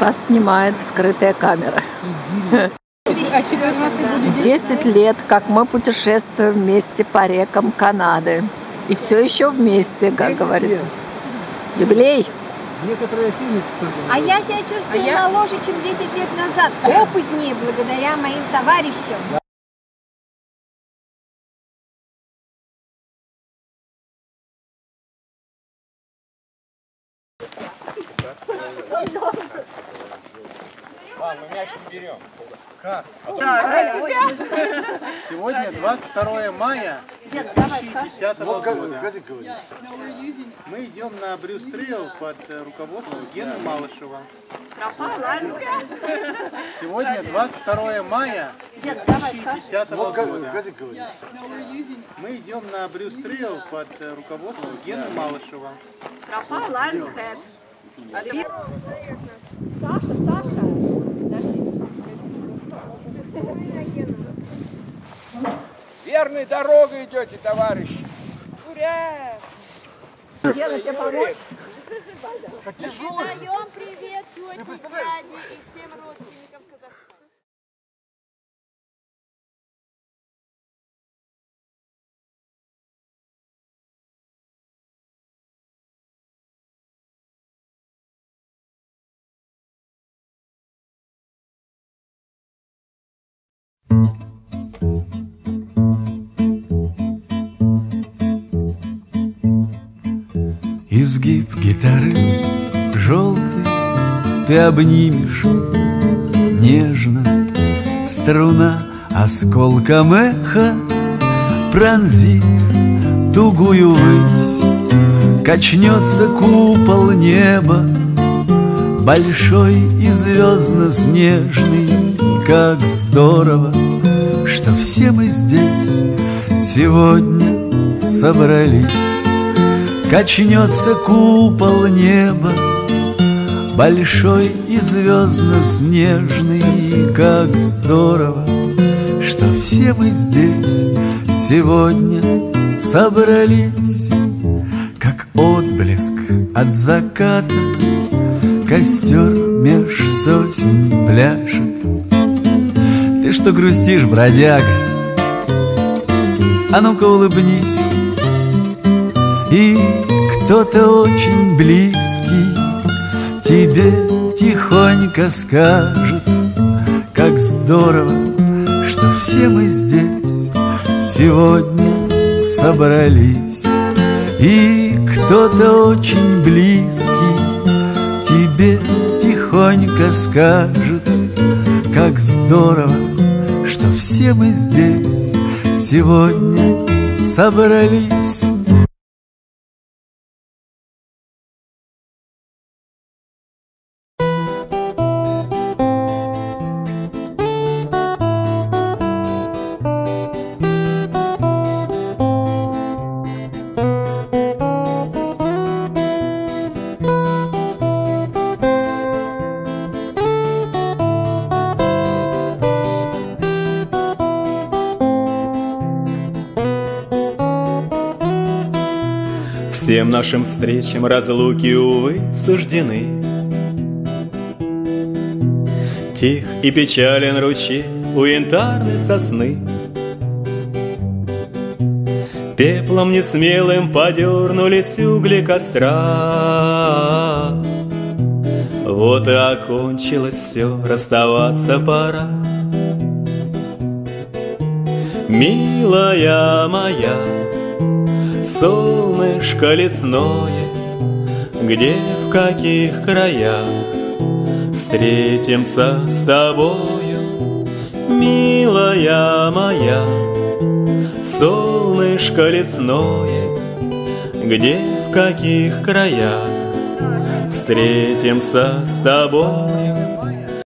Вас снимает скрытая камера. Десять лет, как мы путешествуем вместе по рекам Канады. И все еще вместе, как говорится. Юбилей! Некоторые сильные А я себя чувствую А я- моложе, чем 10 лет назад. Опытнее благодаря моим товарищам. Сегодня 22 мая 2010 года. Мы идем на Bruce Trail под э, руководством Гены Малышева. Сегодня 22 мая 2010 года. Мы идем на Брюс Трейл под э, руководством Гены Малышева. Саша, Саша. Верной дорогой идете, товарищи. Передаем привет тете, дяде и всем родственникам Изгиб гитары желтый. Ты обнимешь нежно Струна осколком эха. Пронзит тугую высь Качнется купол неба. Большой и звездно-снежный Как здорово, что все мы здесь Сегодня собрались Качнется купол неба Большой и звездно-снежный Как здорово, что все мы здесь Сегодня собрались Как отблеск от заката Костер меж сосен пляшет Ты что грустишь, бродяга? А ну-ка улыбнись и кто-то очень близкий Тебе тихонько скажет Как здорово, что все мы здесь Сегодня собрались. И кто-то очень близкий Тебе тихонько скажет Как здорово, что все мы здесь Сегодня собрались Всем нашим встречам разлуки, увы, суждены. Тих и печален ручей у янтарной сосны. Пеплом несмелым подернулись угли костра. Вот и окончилось все, расставаться пора. Милая моя, солнышко лесное, Где, в каких краях Встретимся с тобою, Милая моя, солнышко лесное, Где, в каких краях Встретимся с тобою.